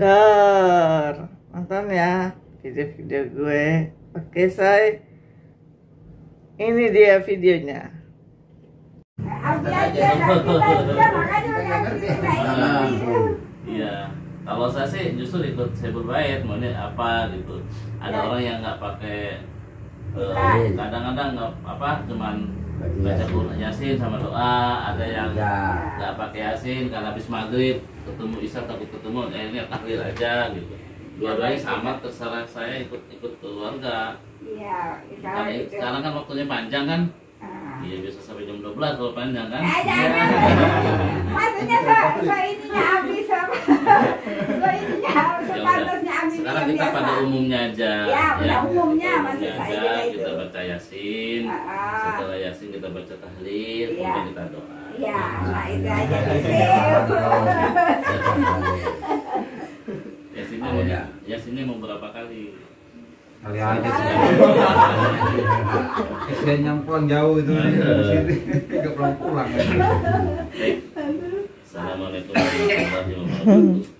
Dar, nonton ya video-video gue. Oke, say. Ini dia videonya. Iya. Kalau saya sih justru ikut sebut bait, maunya apa gitu. Ada Ya. orang yang nggak pakai eh, Iya. kadang-kadang nggak apa cuman baca Quran Yasin sama doa, ada yang Ya. nggak pakai Yasin karena habis maghrib ketemu Isya takut ketemu, eh ini tahlil aja gitu. Dua-duanya sama terserah saya ikut ikut keluarga. Iya, Karena itu. sekarang kan waktunya panjang kan, Ah. iya bisa sampai jam 12 kalau panjang kan. Eh, jangan. Maksudnya so, so ininya habis sama so ininya Ya udah. sepantasnya habis Sekarang yang kita biasa. pada umumnya aja. Ya, pada umumnya, maksud umumnya saya aja, gitu. Kita baca yasin. Ah, ah. Setelah yasin kita baca tahlil, Iya. kemudian kita doa. Ya, nah itu aja sih. Yasinnya Oh, mau, iya. yasinnya mau berapa kali? Kali aja sih. Kali. SD nyampuan jauh itu Iya. dari sini. Nggak pulang pulang. Baik. Assalamualaikum warahmatullahi wabarakatuh.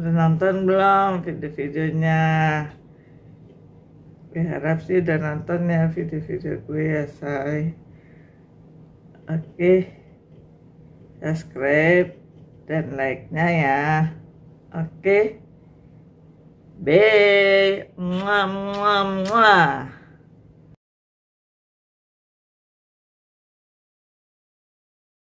udah nonton belum video-videonya? Gue harap sih udah nonton ya video-video gue ya, say. Oke, subscribe dan like-nya ya. Oke, bye, muah muah muah.